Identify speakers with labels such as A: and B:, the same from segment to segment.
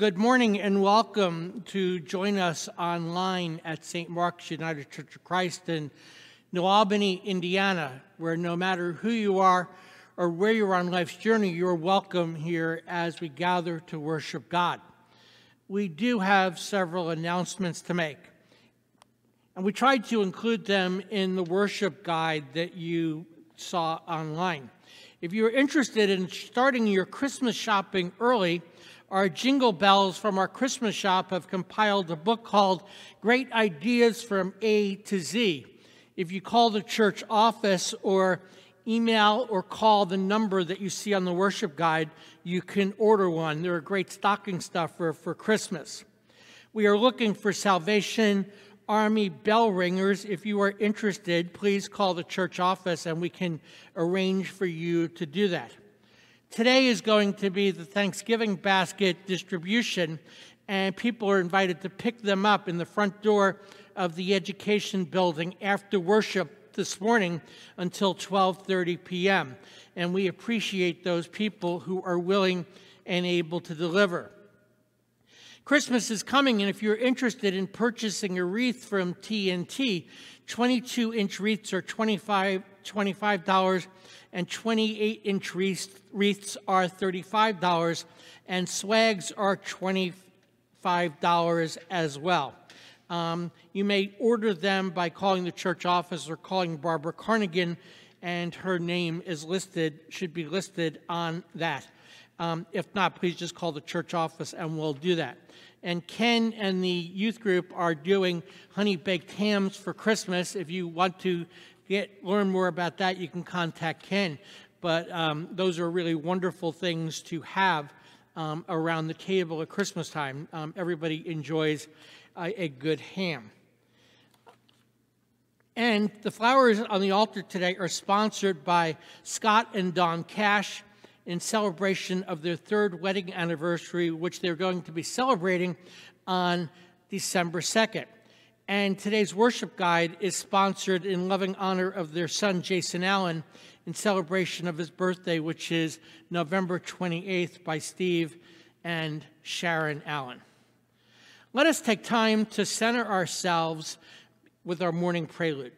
A: Good morning and welcome to join us online at St. Mark's United Church of Christ in New Albany, Indiana, where no matter who you are or where you are on life's journey, you're welcome here as we gather to worship God. We do have several announcements to make, and we tried to include them in the worship guide that you saw online. If you're interested in starting your Christmas shopping early, our jingle bells from our Christmas shop have compiled a book called Great Ideas from A to Z. If you call the church office or email or call the number that you see on the worship guide, you can order one. They're a great stocking stuffer for Christmas. We are looking for Salvation Army bell ringers. If you are interested, please call the church office and we can arrange for you to do that. Today is going to be the Thanksgiving basket distribution, and people are invited to pick them up in the front door of the education building after worship this morning until 12:30 p.m. And we appreciate those people who are willing and able to deliver. Christmas is coming, and if you're interested in purchasing a wreath from TNT, 22 inch wreaths are $25, $25 and 28 inch wreaths are $35, and swags are $25 as well. Um, you may order them by calling the church office or calling Barbara Carnigan, and her name is listed, should be listed on that. Um, if not, please just call the church office and we'll do that. And Ken and the youth group are doing honey baked hams for Christmas. If you want to get learn more about that, you can contact Ken. But um, those are really wonderful things to have um, around the table at Christmas time. Um, everybody enjoys a, a good ham. And the flowers on the altar today are sponsored by Scott and Don Cash in celebration of their third wedding anniversary, which they're going to be celebrating on December 2nd. And today's worship guide is sponsored in loving honor of their son, Jason Allen, in celebration of his birthday, which is November 28th, by Steve and Sharon Allen. Let us take time to center ourselves with our morning prelude.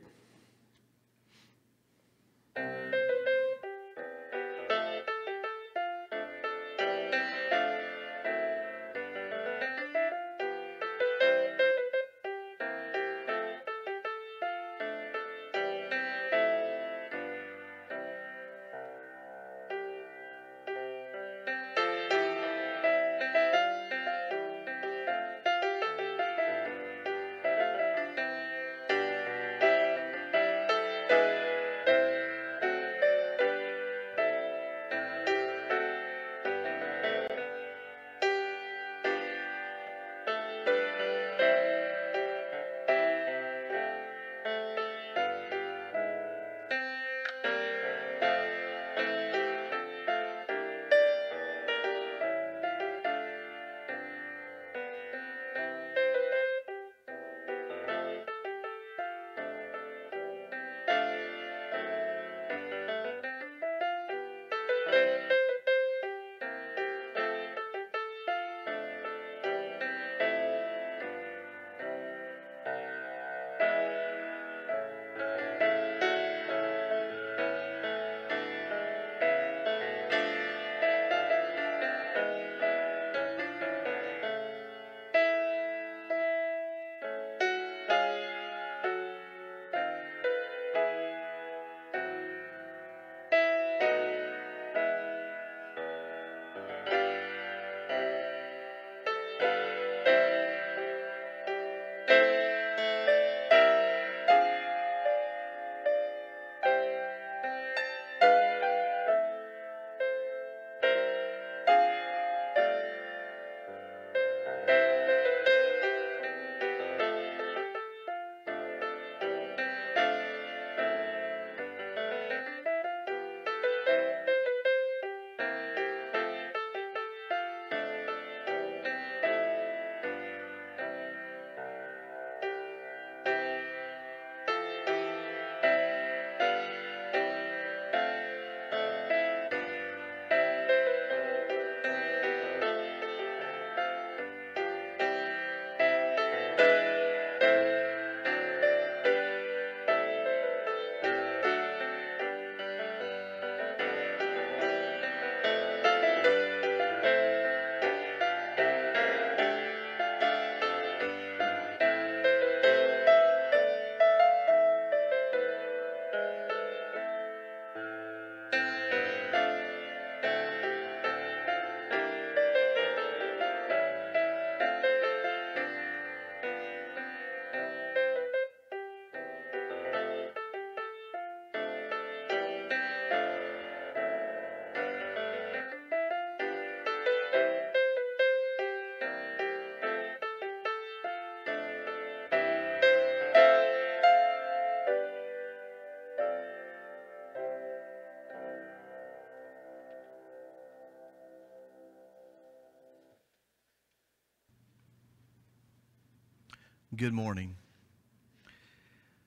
B: Good morning.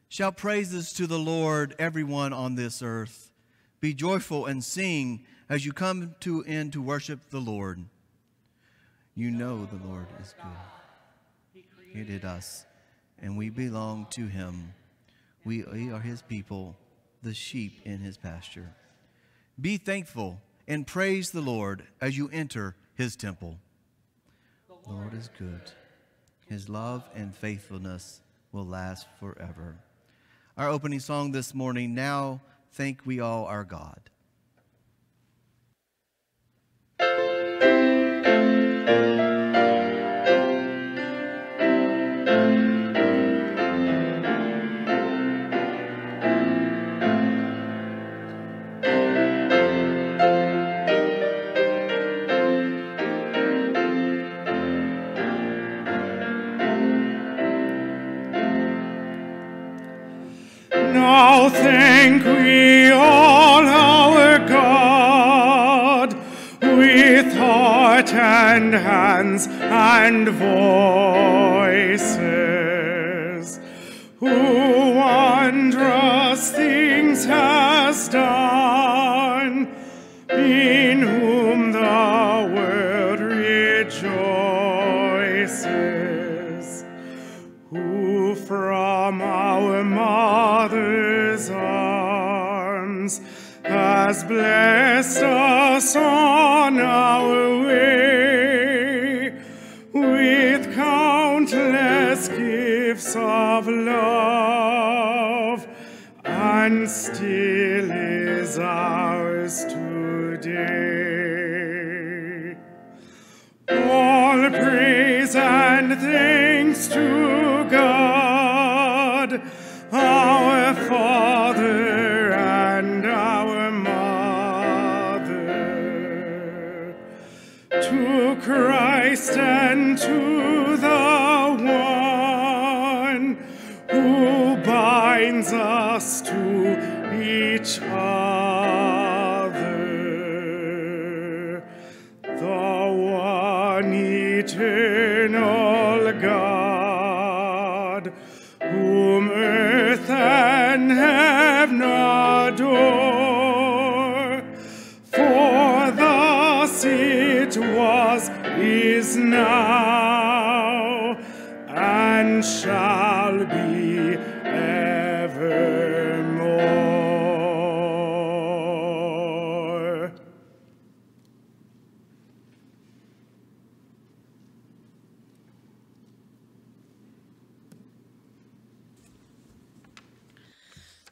B: Shout praises to the Lord, everyone on this earth. Be joyful and sing as you come to in to worship the Lord. You know the Lord is good. He created us, and we belong to him. We are his people, the sheep in his pasture. Be thankful and praise the Lord as you enter his temple. The Lord is good. His love and faithfulness will last forever. Our opening song this morning, Now Thank We All Our God.
C: Now thank we all our God with heart and hands and voices, who wondrous things has done, in whom the world rejoices who from our mother's arms has blessed us on our way with countless gifts of love and still is ours today. All praise and thanks to shall be evermore.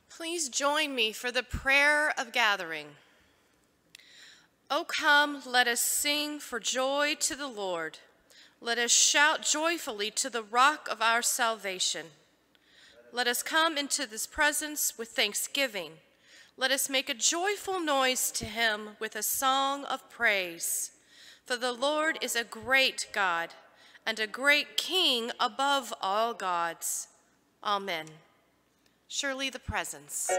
D: Please join me for the prayer of gathering. O come, let us sing for joy to the Lord. Let us shout joyfully to the rock of our salvation. Let us come into this presence with thanksgiving. Let us make a joyful noise to him with a song of praise. For the Lord is a great God and a great King above all gods. Amen. Surely the presence.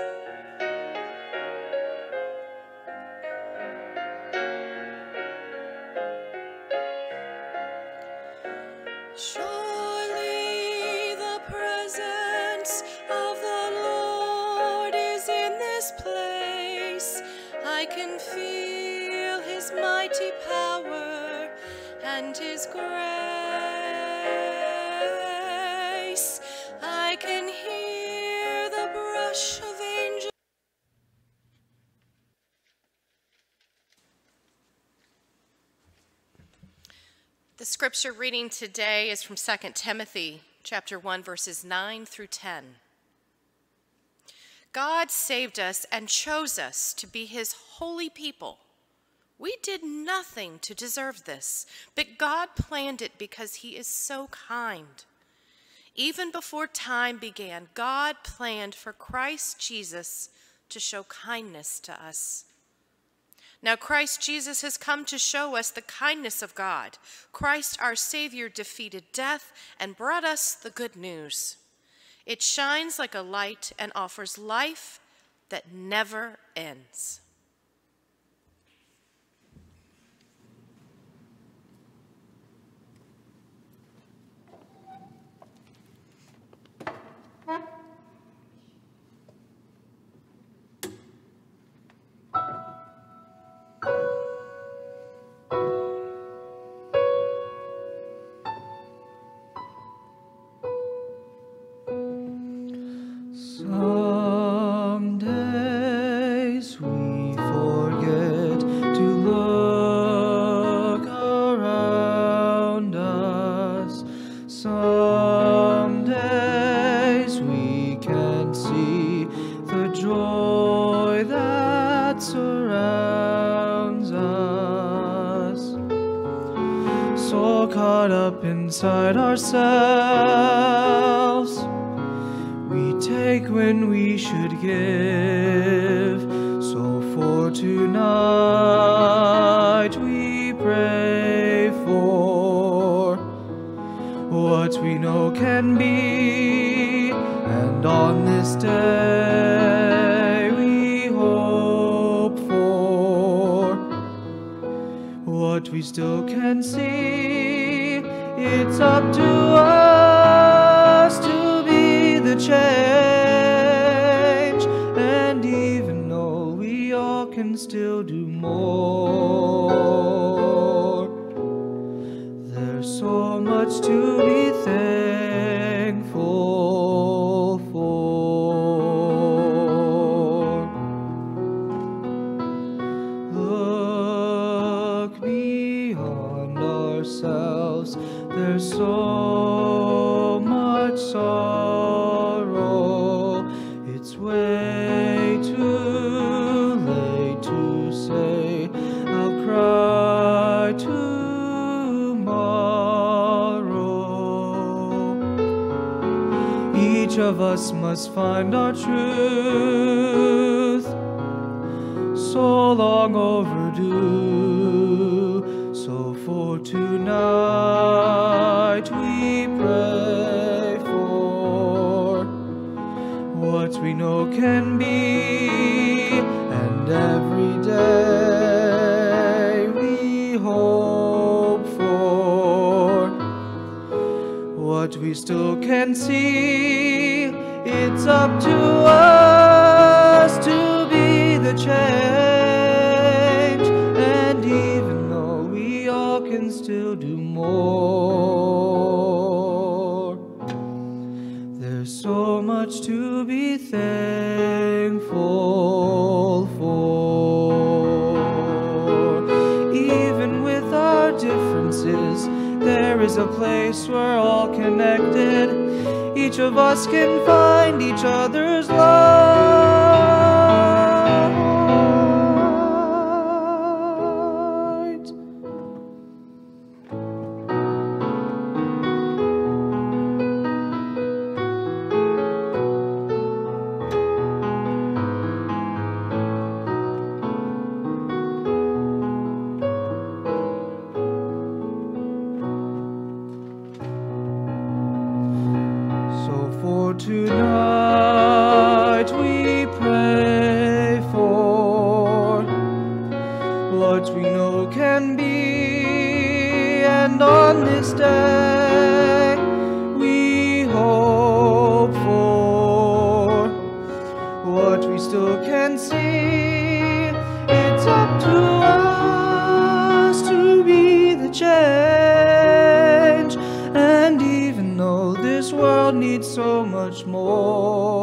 D: Feel his mighty power and his grace. I can hear the brush of angels. The scripture reading today is from 2 Timothy chapter 1 verses 9 through 10. God saved us and chose us to be his holy people. We did nothing to deserve this, but God planned it because he is so kind. Even before time began, God planned for Christ Jesus to show kindness to us. Now, Christ Jesus has come to show us the kindness of God. Christ, our Savior, defeated death and brought us the good news. It shines like a light and offers life that never ends.
E: It's up to us us find our truth so long overdue. So for tonight we pray for what we know can be, and every day we hope for what we still can see. It's up to us to be the change, and even though we all can still do more, there's so much to be thankful for. Even with our differences, there is a place we're all connected. Each of us can find each other's light. For tonight so much more,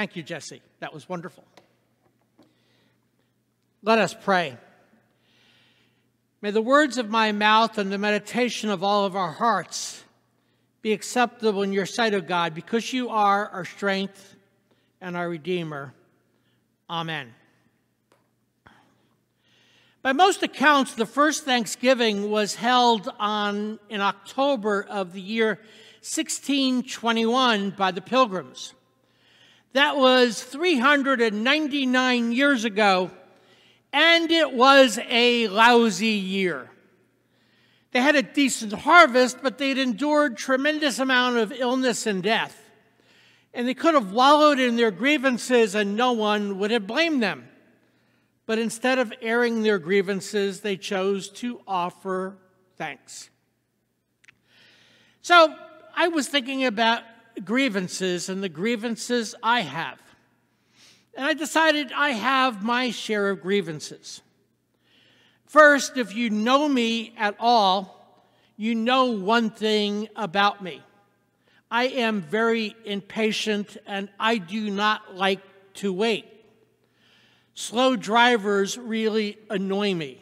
A: Thank you, Jesse. That was wonderful. Let us pray. May the words of my mouth and the meditation of all of our hearts be acceptable in your sight, O God, because you are our strength and our Redeemer. Amen. By most accounts, the first Thanksgiving was held on in October of the year 1621 by the Pilgrims. That was 399 years ago, and it was a lousy year. They had a decent harvest, but they'd endured tremendous amount of illness and death. And they could have wallowed in their grievances and no one would have blamed them. But instead of airing their grievances, they chose to offer thanks. So I was thinking about grievances and the grievances I have. And I decided I have my share of grievances. First, if you know me at all, you know one thing about me. I am very impatient and I do not like to wait. Slow drivers really annoy me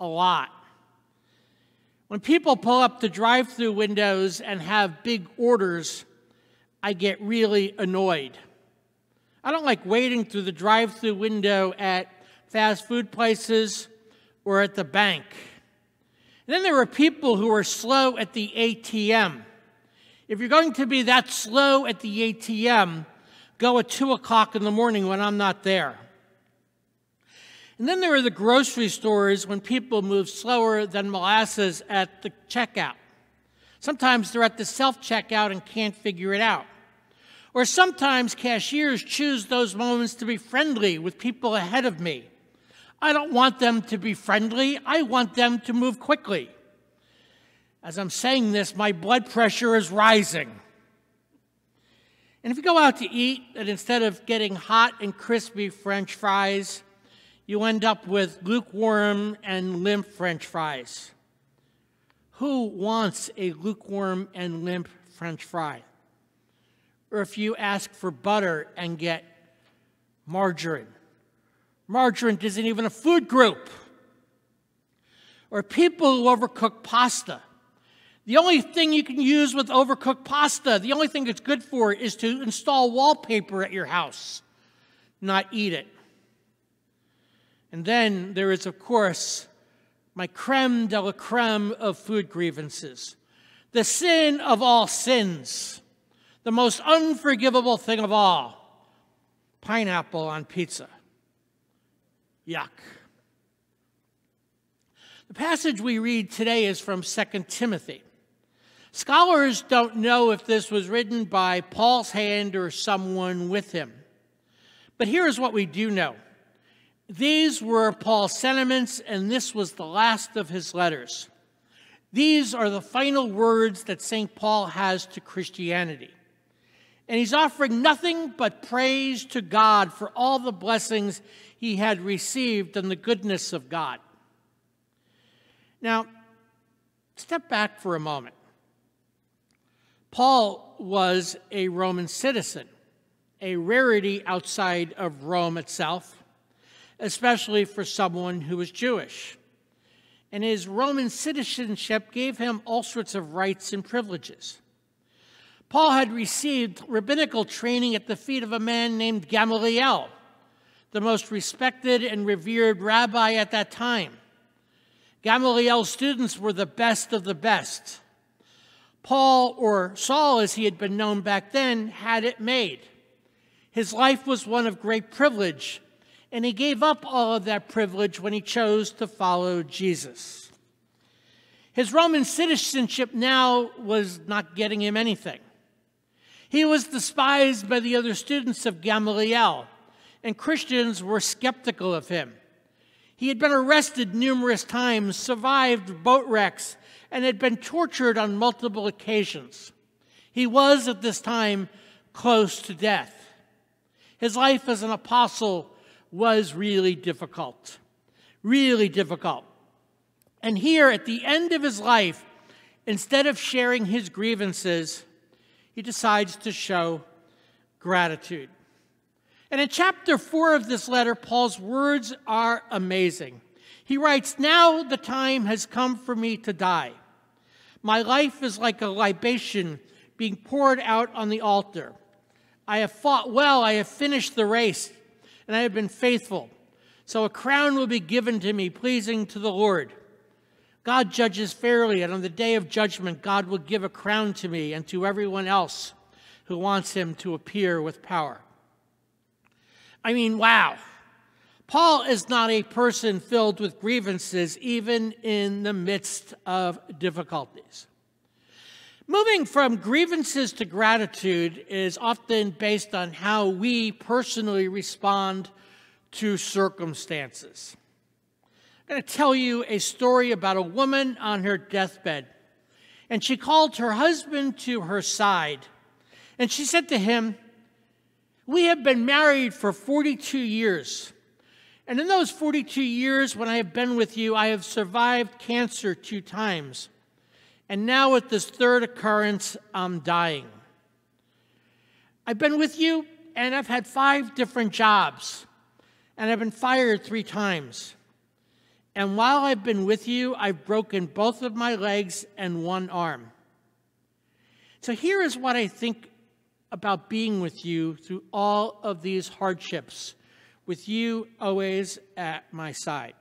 A: a lot. When people pull up the drive through windows and have big orders, I get really annoyed. I don't like waiting through the drive through window at fast food places or at the bank. And then there are people who are slow at the ATM. If you're going to be that slow at the ATM, go at 2 o'clock in the morning when I'm not there. And then there are the grocery stores when people move slower than molasses at the checkout. Sometimes they're at the self checkout and can't figure it out. Or sometimes cashiers choose those moments to be friendly with people ahead of me. I don't want them to be friendly, I want them to move quickly. As I'm saying this, my blood pressure is rising. And if you go out to eat, and instead of getting hot and crispy French fries, you end up with lukewarm and limp French fries. Who wants a lukewarm and limp French fry? Or if you ask for butter and get margarine. Margarine isn't even a food group. Or people who overcook pasta. The only thing you can use with overcooked pasta, the only thing it's good for is to install wallpaper at your house, not eat it. And then there is, of course, my creme de la creme of food grievances the sin of all sins the most unforgivable thing of all pineapple on pizza. Yuck. The passage we read today is from 2 Timothy. Scholars don't know if this was written by Paul's hand or someone with him. But here's what we do know these were Paul's sentiments, and this was the last of his letters. These are the final words that St. Paul has to Christianity and he's offering nothing but praise to God for all the blessings he had received and the goodness of God. Now, step back for a moment. Paul was a Roman citizen, a rarity outside of Rome itself, especially for someone who was Jewish. And his Roman citizenship gave him all sorts of rights and privileges. Paul had received rabbinical training at the feet of a man named Gamaliel, the most respected and revered rabbi at that time. Gamaliel's students were the best of the best. Paul, or Saul as he had been known back then, had it made. His life was one of great privilege, and he gave up all of that privilege when he chose to follow Jesus. His Roman citizenship now was not getting him anything. He was despised by the other students of Gamaliel, and Christians were skeptical of him. He had been arrested numerous times, survived boat wrecks, and had been tortured on multiple occasions. He was at this time close to death. His life as an apostle was really difficult, really difficult. And here, at the end of his life, instead of sharing his grievances, he decides to show gratitude. And in chapter 4 of this letter, Paul's words are amazing. He writes, Now the time has come for me to die. My life is like a libation being poured out on the altar. I have fought well, I have finished the race, and I have been faithful. So a crown will be given to me, pleasing to the Lord. God judges fairly, and on the day of judgment, God will give a crown to me and to everyone else who wants him to appear with power. I mean, wow. Paul is not a person filled with grievances, even in the midst of difficulties. Moving from grievances to gratitude is often based on how we personally respond to circumstances. I'm going to tell you a story about a woman on her deathbed. And she called her husband to her side, and she said to him, We have been married for 42 years. And in those 42 years, when I have been with you, I have survived cancer two times. And now, with this third occurrence, I'm dying. I've been with you, and I've had five different jobs, and I've been fired three times. And while I've been with you, I've broken both of my legs and one arm. So here is what I think about being with you through all of these hardships, with you always at my side.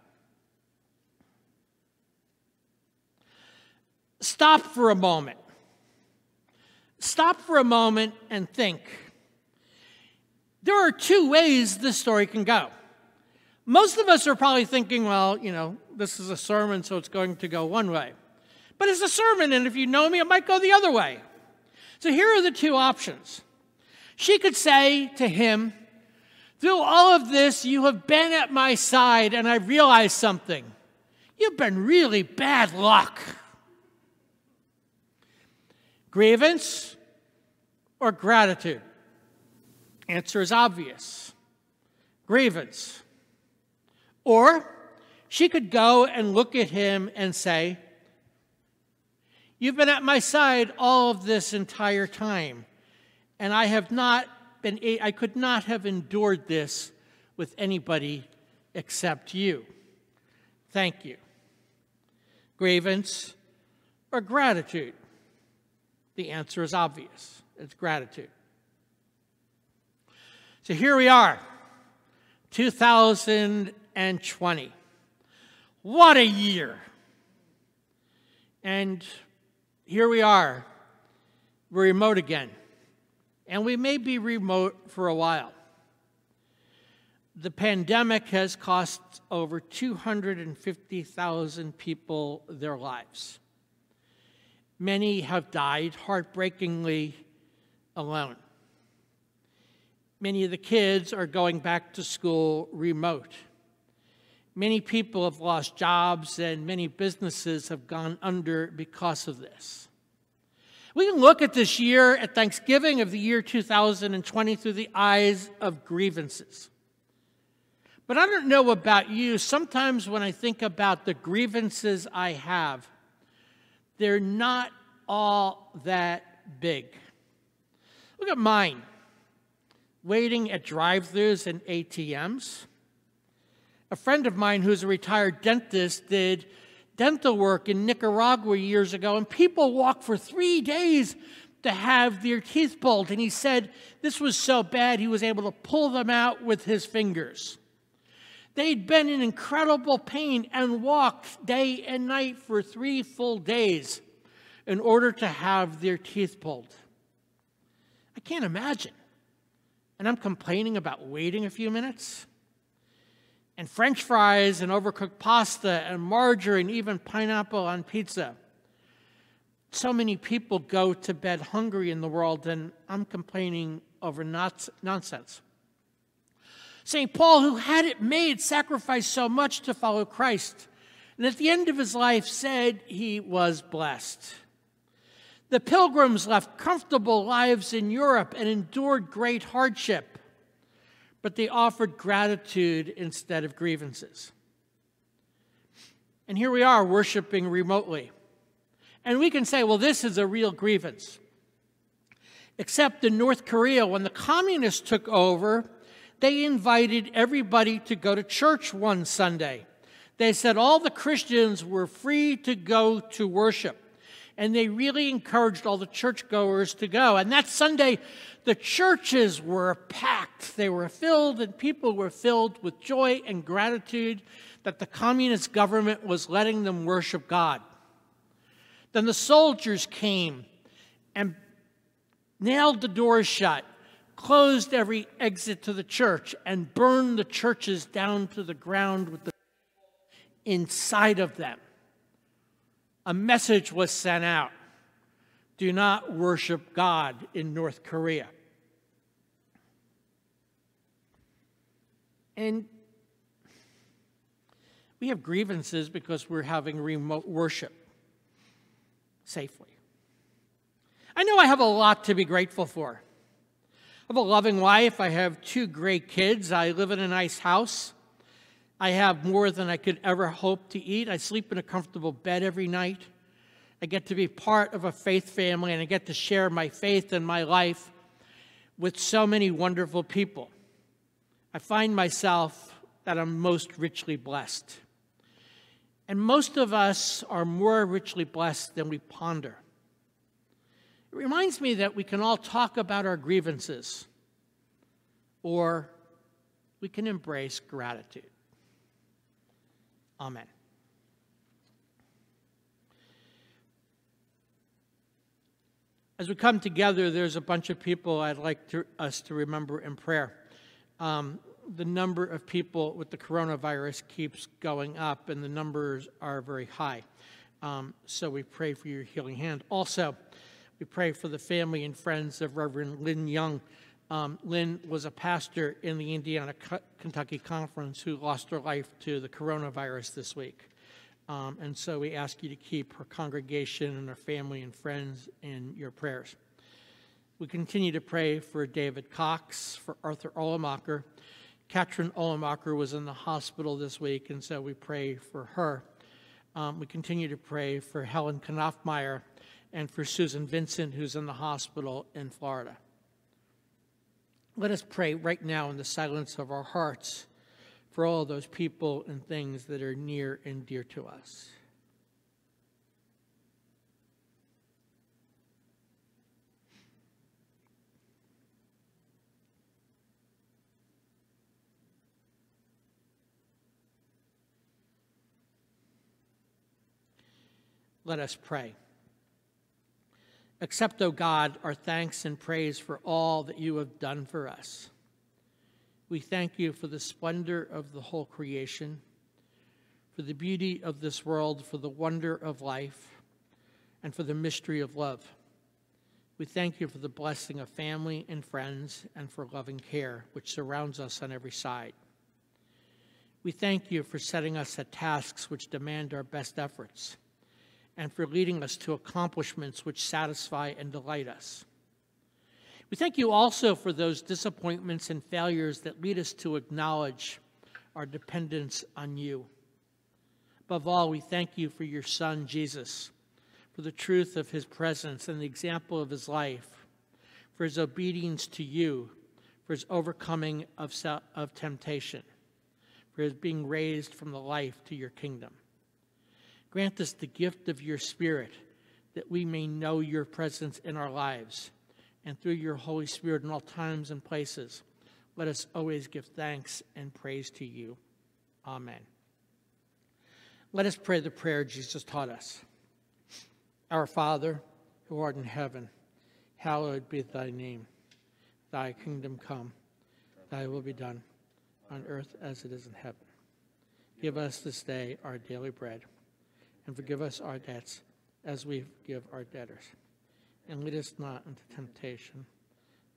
A: Stop for a moment. Stop for a moment and think. There are two ways this story can go. Most of us are probably thinking, well, you know, this is a sermon, so it's going to go one way. But it's a sermon, and if you know me, it might go the other way. So here are the two options. She could say to him, Through all of this, you have been at my side, and I've realized something. You've been really bad luck. Grievance or gratitude? Answer is obvious grievance. Or she could go and look at him and say, You've been at my side all of this entire time, and I have not been, I could not have endured this with anybody except you. Thank you. Grievance or gratitude? The answer is obvious it's gratitude. So here we are, 2020. What a year! And here we are, we're remote again. And we may be remote for a while. The pandemic has cost over 250,000 people their lives. Many have died heartbreakingly alone. Many of the kids are going back to school remote. Many people have lost jobs and many businesses have gone under because of this. We can look at this year, at Thanksgiving of the year 2020, through the eyes of grievances. But I don't know about you. Sometimes when I think about the grievances I have, they're not all that big. Look at mine waiting at drive throughs and ATMs a friend of mine who's a retired dentist did dental work in Nicaragua years ago, and people walked for three days to have their teeth pulled. And he said this was so bad he was able to pull them out with his fingers. They'd been in incredible pain and walked day and night for three full days in order to have their teeth pulled. I can't imagine. And I'm complaining about waiting a few minutes and french fries and overcooked pasta and margarine, even pineapple on pizza. So many people go to bed hungry in the world, and I'm complaining over nonsense. St. Paul, who had it made, sacrificed so much to follow Christ, and at the end of his life said he was blessed. The pilgrims left comfortable lives in Europe and endured great hardship but they offered gratitude instead of grievances. And here we are worshiping remotely. And we can say, well, this is a real grievance. Except in North Korea, when the communists took over, they invited everybody to go to church one Sunday. They said all the Christians were free to go to worship. And they really encouraged all the churchgoers to go. And that Sunday, the churches were packed, they were filled, and people were filled with joy and gratitude that the communist government was letting them worship God. Then the soldiers came and nailed the doors shut, closed every exit to the church, and burned the churches down to the ground with the inside of them. A message was sent out do not worship God in North Korea. And we have grievances because we're having remote worship safely. I know I have a lot to be grateful for. I have a loving wife. I have two great kids. I live in a nice house. I have more than I could ever hope to eat. I sleep in a comfortable bed every night. I get to be part of a faith family and I get to share my faith and my life with so many wonderful people. I find myself that I'm most richly blessed. And most of us are more richly blessed than we ponder. It reminds me that we can all talk about our grievances, or we can embrace gratitude. Amen. As we come together, there's a bunch of people I'd like to, us to remember in prayer. Um, the number of people with the coronavirus keeps going up, and the numbers are very high. Um, so we pray for your healing hand. Also, we pray for the family and friends of Reverend Lynn Young. Um, Lynn was a pastor in the Indiana Kentucky Conference who lost her life to the coronavirus this week. Um, and so we ask you to keep her congregation and her family and friends in your prayers. We continue to pray for David Cox, for Arthur Olemacher. Katrin Olemacher was in the hospital this week, and so we pray for her. Um, we continue to pray for Helen Knopfmeyer and for Susan Vincent, who's in the hospital in Florida. Let us pray right now in the silence of our hearts for all those people and things that are near and dear to us. Let us pray. Accept, O God, our thanks and praise for all that you have done for us. We thank you for the splendor of the whole creation, for the beauty of this world, for the wonder of life, and for the mystery of love. We thank you for the blessing of family and friends and for loving care, which surrounds us on every side. We thank you for setting us at tasks which demand our best efforts and for leading us to accomplishments which satisfy and delight us. We thank you also for those disappointments and failures that lead us to acknowledge our dependence on you. Above all, we thank you for your Son, Jesus, for the truth of his presence and the example of his life, for his obedience to you, for his overcoming of, of temptation, for his being raised from the life to your kingdom. Grant us the gift of your Spirit that we may know your presence in our lives and through your Holy Spirit in all times and places. Let us always give thanks and praise to you. Amen. Let us pray the prayer Jesus taught us. Our Father, who art in heaven, hallowed be thy name. Thy kingdom come, thy will be done, on earth as it is in heaven. Give us this day our daily bread, and forgive us our debts as we give our debtors and lead us not into temptation,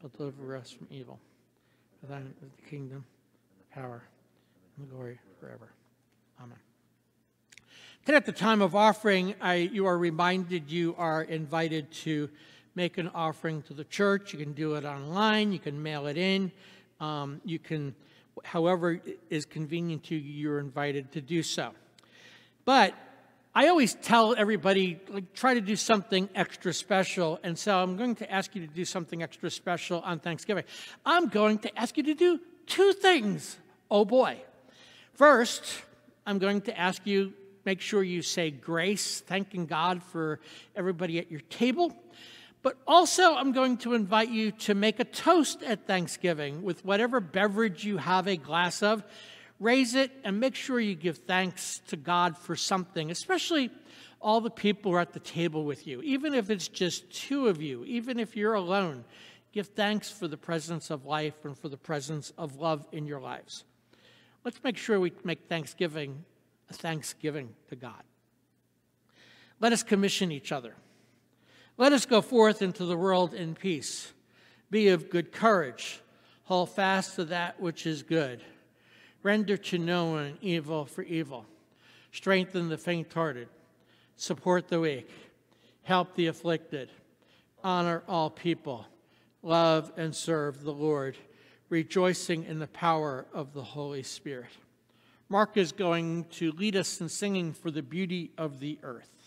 A: but deliver us from evil. For thine is the kingdom, the power, and the glory forever. Amen. Then at the time of offering, I, you are reminded you are invited to make an offering to the church. You can do it online. You can mail it in. Um, you can, however is convenient to you, you're invited to do so. But I always tell everybody, like, try to do something extra special. And so I'm going to ask you to do something extra special on Thanksgiving. I'm going to ask you to do two things. Oh boy. First, I'm going to ask you, make sure you say grace, thanking God for everybody at your table. But also, I'm going to invite you to make a toast at Thanksgiving with whatever beverage you have a glass of raise it, and make sure you give thanks to God for something, especially all the people who are at the table with you. Even if it's just two of you, even if you're alone, give thanks for the presence of life and for the presence of love in your lives. Let's make sure we make Thanksgiving a thanksgiving to God. Let us commission each other. Let us go forth into the world in peace. Be of good courage. Hold fast to that which is good Render to no one evil for evil. Strengthen the faint hearted. Support the weak. Help the afflicted.
C: honor all people, love and serve the Lord, rejoicing in the power of the Holy Spirit. Mark is going to lead us in singing for the beauty of the earth.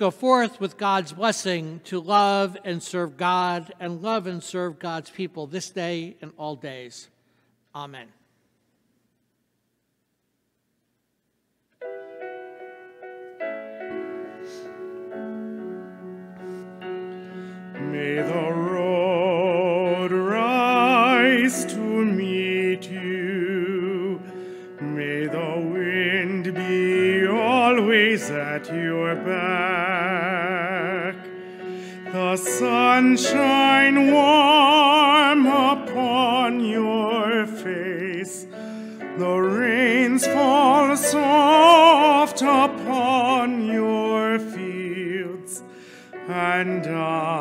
C: Go forth with God's blessing to love and serve God and love and serve God's people this day and all days. Amen.
F: May the road rise to meet you. May the wind be always at your The sun shine warm upon your face. The rains fall soft upon your fields. And until